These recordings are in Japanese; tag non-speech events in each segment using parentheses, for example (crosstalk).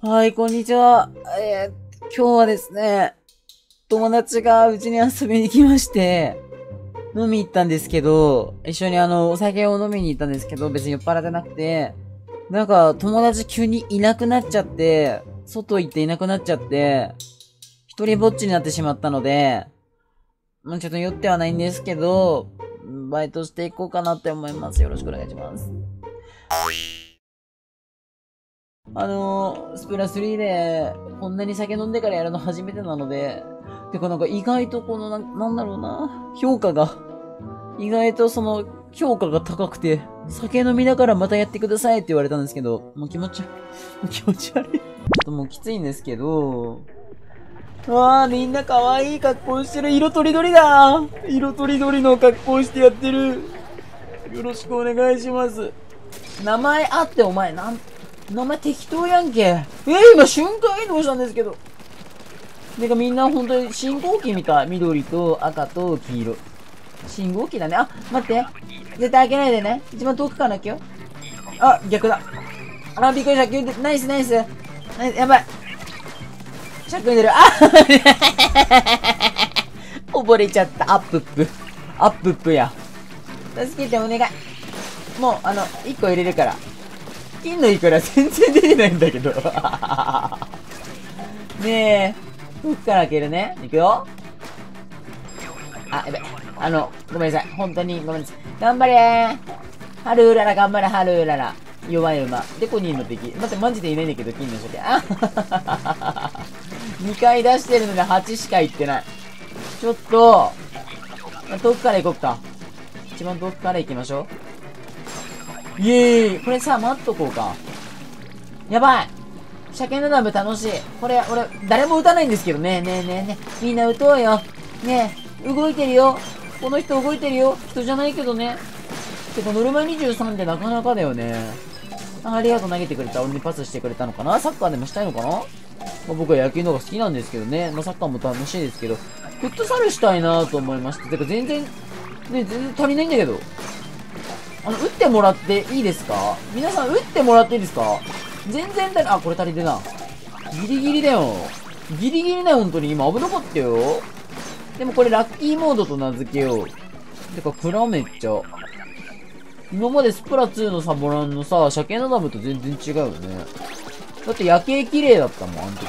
はい、こんにちは。えー、今日はですね、友達がうちに遊びに来まして、飲み行ったんですけど、一緒にあの、お酒を飲みに行ったんですけど、別に酔っ払ってなくて、なんか、友達急にいなくなっちゃって、外行っていなくなっちゃって、一人ぼっちになってしまったので、まあ、ちょっと酔ってはないんですけど、バイトしていこうかなって思います。よろしくお願いします。あの、スプラ3で、こんなに酒飲んでからやるの初めてなので、てかなんか意外とこのな、なんだろうな、評価が、意外とその、評価が高くて、酒飲みながらまたやってくださいって言われたんですけど、もう気持ち、も (laughs) う気持ち悪い。ちょっともうきついんですけど、わあ、みんな可愛い格好してる。色とりどりだ。色とりどりの格好してやってる。よろしくお願いします。名前あってお前、なん、名前適当やんけ。えー、今瞬間移動したんですけど。てかみんな本当に信号機みたい。緑と赤と黄色。信号機だね。あ、待って。絶対開けないでね。一番遠くから開けよ。あ、逆だ。あ、びっくりした。ナイスナイス。ナイス、やばい。シャックに出る。あ (laughs) 溺れちゃった。アップップ。アップップや。助けてお願い。もう、あの、1個入れるから。金のいくら全然出てないんだけど。(laughs) ねえ。どっから開けるね。いくよ。あ、やべ。あの、ごめんなさい。本当にごめんなさい。頑張れー。はるうらら、頑張れ、はるうらら。弱い馬。でこにいるの敵。待って、マジでいないんだけど、金の鮭。あ2回出してるので8しか行ってない。ちょっと、遠くから行こっか。一番遠くから行きましょう。イエーイこれさ、待っとこうか。やばい鮭のダム楽しい。これ、俺、誰も撃たないんですけどね。ねえねえねえ。みんな撃とうよ。ねえ、動いてるよ。この人動いてるよ。人じゃないけどね。てか、ノルマ23ってなかなかだよね。ありがとう投げてくれた。俺にパスしてくれたのかなサッカーでもしたいのかなまあ、僕は野球の方が好きなんですけどね。まあ、サッカーも楽しいですけど。フットサルしたいなと思いました。てか、全然、ね、全然足りないんだけど。あの、打ってもらっていいですか？皆さん、打ってもらっていいですか？全然だあ、これ足りてな。ギリギリだよ。ギリギリだよ、本当に。今危なかったよ。でもこれラッキーモードと名付けよう。てか、蔵めっちゃ。今までスプラ2のサボランのさ、鮭のダムと全然違うよね。だって夜景綺麗だったもん、あの時。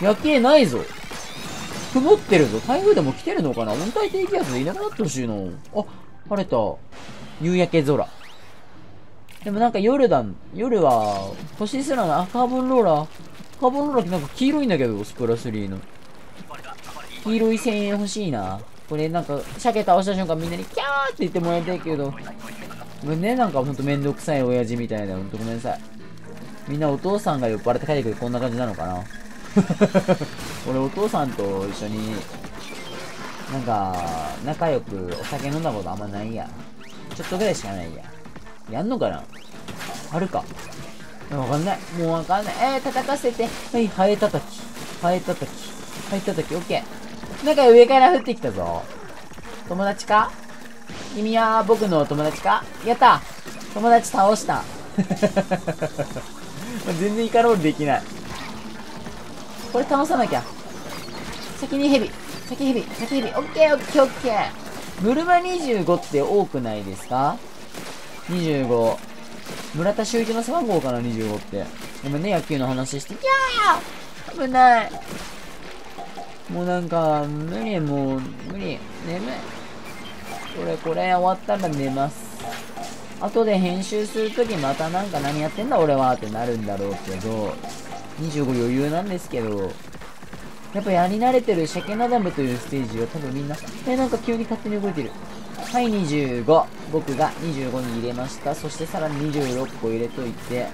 夜景ないぞ。曇ってるぞ。台風でも来てるのかな？温帯低気圧でいなくなってほしいの。あ、晴れた。夕焼け空。でもなんか夜だ、夜は、星すらの、あ、カーボンローラー。カーボンローラーってなんか黄色いんだけど、スプラ3の。黄色い1000円欲しいな。これなんか、鮭倒した瞬間みんなにキャーって言ってもらいたいけど。ごめんね、なんかほんとめんどくさい親父みたいな。ほんとごめんなさい。みんなお父さんが酔っ払って帰ってくるこんな感じなのかな (laughs) 俺お父さんと一緒に、なんか、仲良くお酒飲んだことあんまないや。ちょっとぐらいしかないや。やんのかな？あるかわかんない。もうわかんない。えー、叩かせて。はい、ハエ叩き。ハエ叩き。ハエ叩き、オッケー。なんか上から降ってきたぞ。友達か？君は僕の友達か？やった友達倒した (laughs) 全然イカロールできない。これ倒さなきゃ。先にヘビ。先ヘビ。先ヘビ。オッケーオッケーオッケー。ブルマ25って多くないですか？25。村田修一の背番号かな、25って。ごめんね、野球の話して。いやー危ない。もうなんか、無理、もう、無理。眠い。これ、これ終わったら寝ます。後で編集するときまたなんか何やってんだ俺はってなるんだろうけど、25余裕なんですけど、やっぱやり慣れてるシャケナダムというステージは多分みんな、え、なんか急に勝手に動いてる。はい、25。僕が25に入れました。そしてさらに26個入れといて。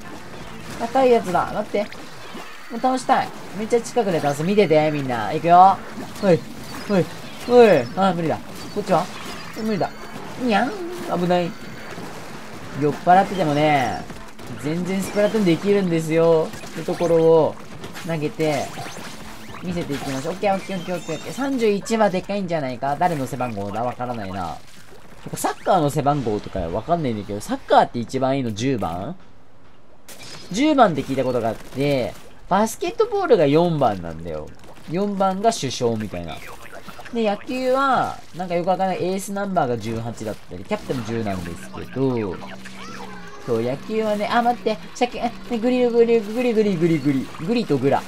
高いやつだ。待って。もう倒したい。めっちゃ近くで倒す。見てて、みんな。行くよ。ほい。ほい。ほい。あ、無理だ。こっちは？無理だ。にゃん。危ない。酔っ払っててもね、全然スプラトゥーンできるんですよ。ってところを投げて、見せていきましょう。オッケーオッケーオッケーオッケーオッケー。31はでかいんじゃないか誰の背番号だ？わからないな。サッカーの背番号とかわかんないんだけど、サッカーって一番いいの10番 ?10 番って聞いたことがあって、バスケットボールが4番なんだよ。4番が首相みたいな。で、野球は、なんかよくわかんないエースナンバーが18だったり、キャプテンも10なんですけど、そう、野球はね、あ、待って、鮭、ね、グリグリグリグリグリグリ、グリとグラ。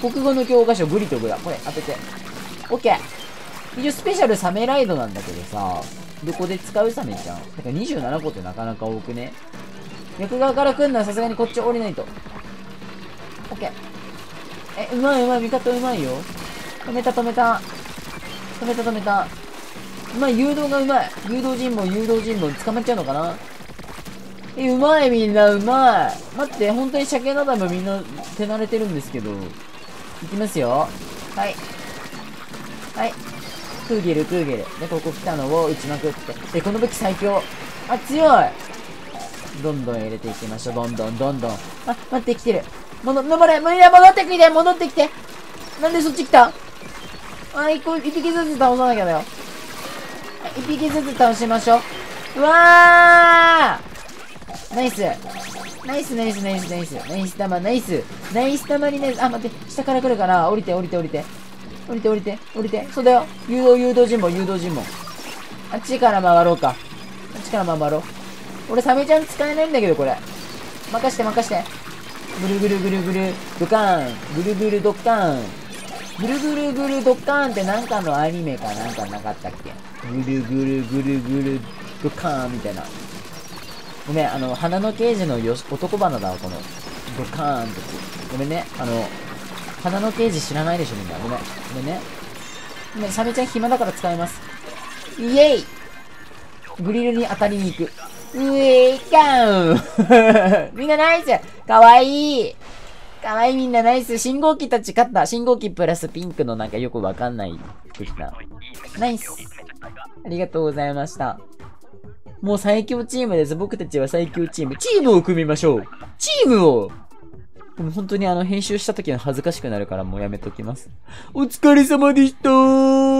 国語の教科書、グリとグラ。これ、当てて。オッケー。一応スペシャルサメライドなんだけどさ、どこで使うサメちゃん。だから27個ってなかなか多くね。逆側から来んのはさすがにこっち降りないと。オッケー。え、うまいうまい、味方うまいよ。止めた止めた。止めた止めた。うまい、誘導がうまい。誘導尋問、誘導尋問、捕まっちゃうのかなえ、うまいみんな、うまい。待って、本当に鮭なだもみんな手慣れてるんですけど。いきますよ。はい。はい。クーゲル、クーゲル。で、ここ来たのを撃ちまくって。で、この武器最強。あ、強いどんどん入れていきましょう。どんどん、どんどん。あ、待って、来てる。もの、登れ無理だ戻ってきて戻ってきてなんでそっち来た？あ、一個、一匹ずつ倒さなきゃだよ。一匹ずつ倒しましょう。うわーナイスナイスナイスナイスナイスナイス玉ナイスナイス玉にナイスあ、待って、下から来るから降りて降りて降りて。降りて降りて降りて。そうだよ。誘導誘導尋問誘導尋問。あっちから曲がろうか。あっちから曲がろう。俺サメちゃん使えないんだけど、これ。任して任して。ぐるぐるぐるぐる、ドカーン。ぐるぐるドカーン。ぐるぐるぐるドカーンってなんかのアニメかなんかなかったっけぐるぐるぐるぐるドカーンみたいな。ごめん、あの、花の刑事のよし男花だわ、この。ドカーンって。ごめんね。あの、花の刑事知らないでしょ、みんな。ごめん。ごめんね。ごめん、サメちゃん暇だから使います。イェイグリルに当たりに行く。ウェイカウン (laughs) みんなナイスかわいいかわいいみんなナイス信号機たち勝った信号機プラスピンクのなんかよくわかんない服着た。ナイスありがとうございました。もう最強チームです。僕たちは最強チーム。チームを組みましょうチームをでも本当にあの編集した時の恥ずかしくなるからもうやめときます。お疲れ様でしたー